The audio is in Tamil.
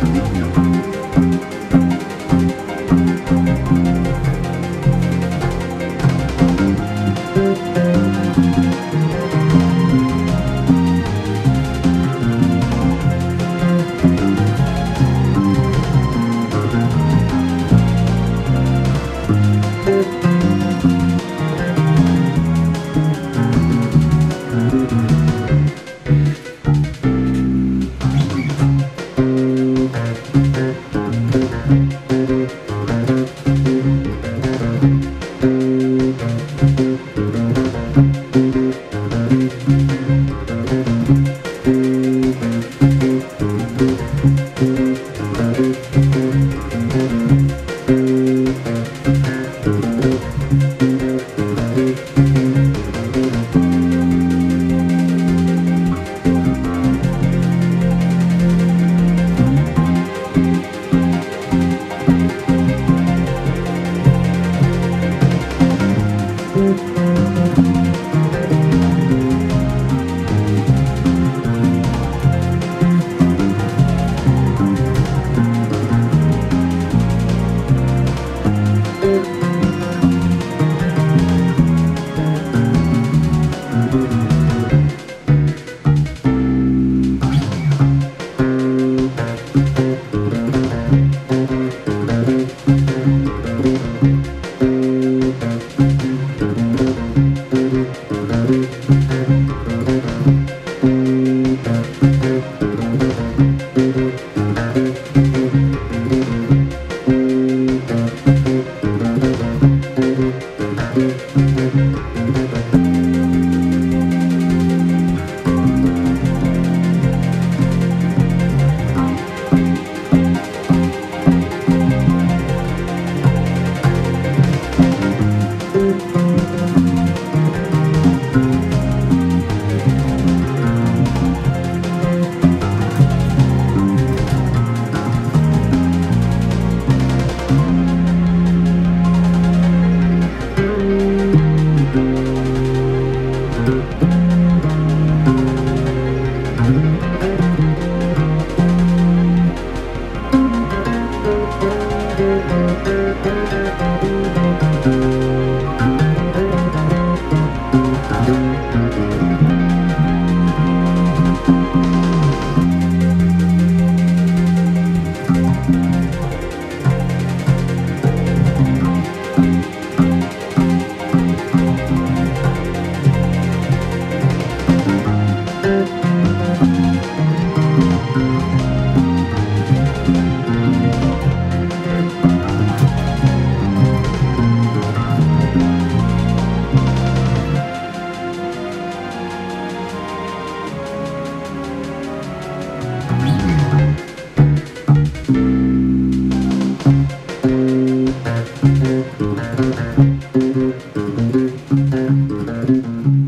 Música Thank you.